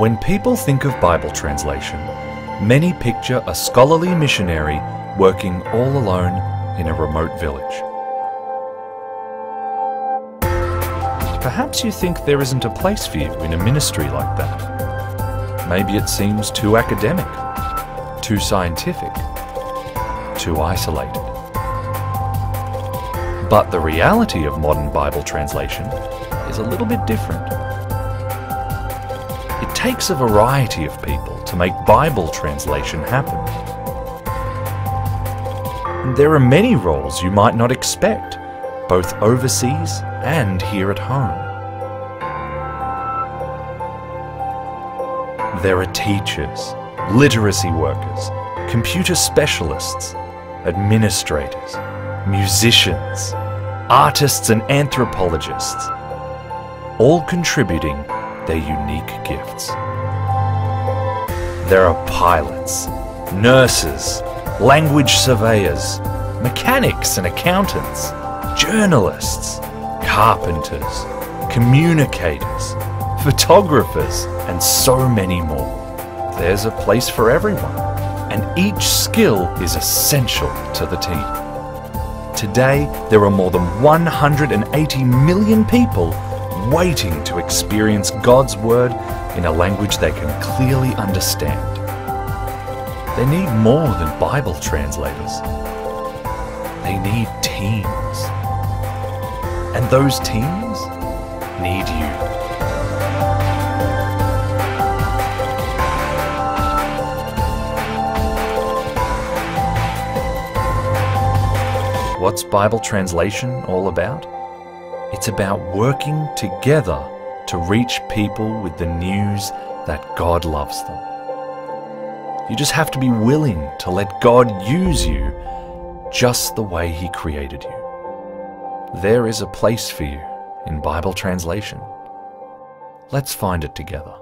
When people think of Bible translation, many picture a scholarly missionary working all alone in a remote village. Perhaps you think there isn't a place for you in a ministry like that. Maybe it seems too academic, too scientific, too isolated. But the reality of modern Bible translation is a little bit different. Takes a variety of people to make Bible translation happen. There are many roles you might not expect, both overseas and here at home. There are teachers, literacy workers, computer specialists, administrators, musicians, artists and anthropologists, all contributing their unique gifts. There are pilots, nurses, language surveyors, mechanics and accountants, journalists, carpenters, communicators, photographers, and so many more. There's a place for everyone, and each skill is essential to the team. Today, there are more than 180 million people waiting to experience God's Word in a language they can clearly understand. They need more than Bible translators. They need teams. And those teams need you. What's Bible translation all about? It's about working together to reach people with the news that God loves them. You just have to be willing to let God use you just the way He created you. There is a place for you in Bible translation. Let's find it together.